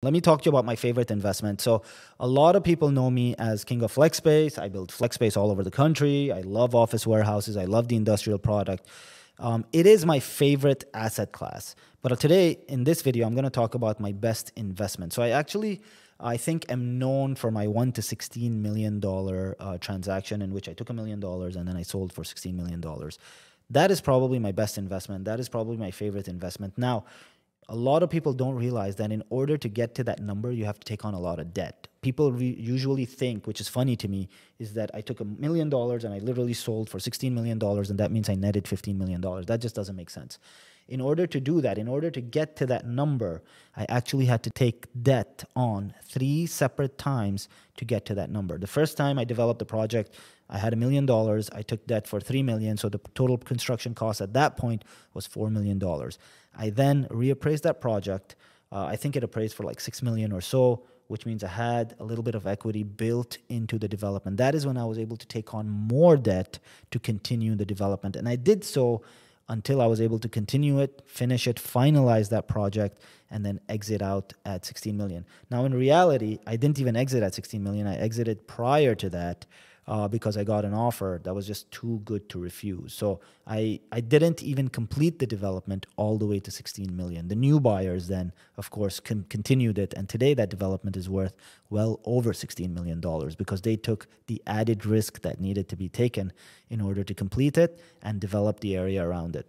Let me talk to you about my favorite investment. So, a lot of people know me as king of flex space. I build flex space all over the country. I love office warehouses. I love the industrial product. Um, it is my favorite asset class. But today, in this video, I'm going to talk about my best investment. So, I actually, I think, am known for my one to sixteen million dollar uh, transaction in which I took a million dollars and then I sold for sixteen million dollars. That is probably my best investment. That is probably my favorite investment. Now, a lot of people don't realize that in order to get to that number, you have to take on a lot of debt. People re- usually think, which is funny to me, is that I took a million dollars and I literally sold for $16 million, and that means I netted $15 million. That just doesn't make sense. In order to do that, in order to get to that number, I actually had to take debt on three separate times to get to that number. The first time I developed the project, I had a million dollars. I took debt for three million, so the total construction cost at that point was four million dollars. I then reappraised that project. Uh, I think it appraised for like six million or so, which means I had a little bit of equity built into the development. That is when I was able to take on more debt to continue the development, and I did so until I was able to continue it, finish it, finalize that project, and then exit out at 16 million. Now, in reality, I didn't even exit at 16 million. I exited prior to that uh, because I got an offer that was just too good to refuse. So I, I didn't even complete the development all the way to 16 million. The new buyers then, of course, con- continued it. And today that development is worth well over $16 million because they took the added risk that needed to be taken in order to complete it and develop the area around it.